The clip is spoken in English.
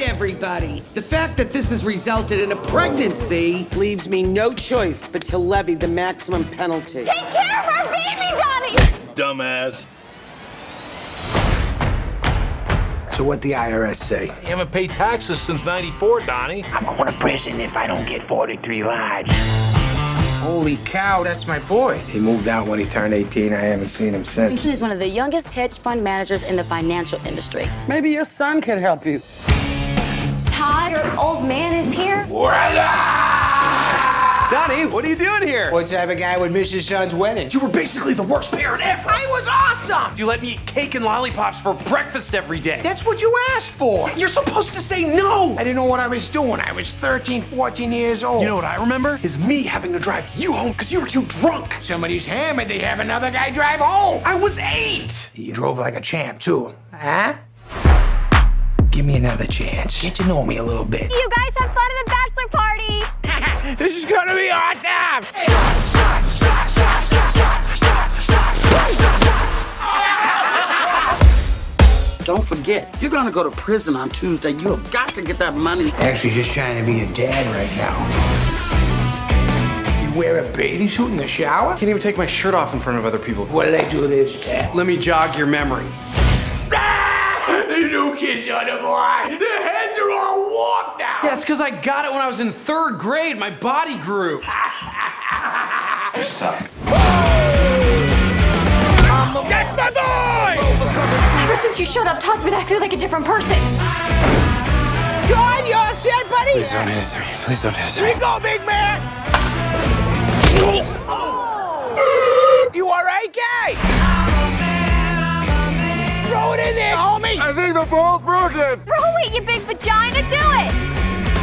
everybody. The fact that this has resulted in a pregnancy leaves me no choice but to levy the maximum penalty. Take care of our baby, Donny! Dumbass. So what the IRS say? You haven't paid taxes since 94, Donny. I'm going to prison if I don't get 43 large. Holy cow, that's my boy. He moved out when he turned 18. I haven't seen him since. He's one of the youngest hedge fund managers in the financial industry. Maybe your son can help you. What are you doing here? What type of guy would miss his son's wedding? You were basically the worst parent ever. I was awesome! You let me eat cake and lollipops for breakfast every day. That's what you asked for. You're supposed to say no. I didn't know what I was doing. I was 13, 14 years old. You know what I remember? Is me having to drive you home because you were too drunk. Somebody's hammered, they have another guy drive home. I was eight. You drove like a champ, too. Huh? Give me another chance. Get to know me a little bit. You guys have fun at the bachelor party! This is gonna be awesome! Don't forget, you're gonna go to prison on Tuesday. You have got to get that money. Actually, just trying to be a dad right now. You wear a bathing suit in the shower? Can't even take my shirt off in front of other people. What did I do this? Let me jog your memory. Ah! The new kids on the block. Their heads are all warped now. Yeah, it's because I got it when I was in third grade. My body grew. That's my boy! Ever since you showed up, Todd's been acting like a different person. John, you all set, buddy? Please don't hit us. Please don't hit us. Here you go, big man! Throw it in there, homie! I think the ball's broken. Throw it, you big vagina, do it!